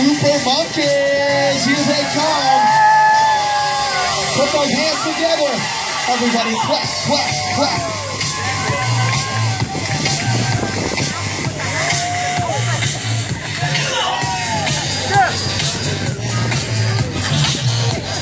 Super Monkeys. Here they come. Put those hands together. Everybody clap, clap, clap.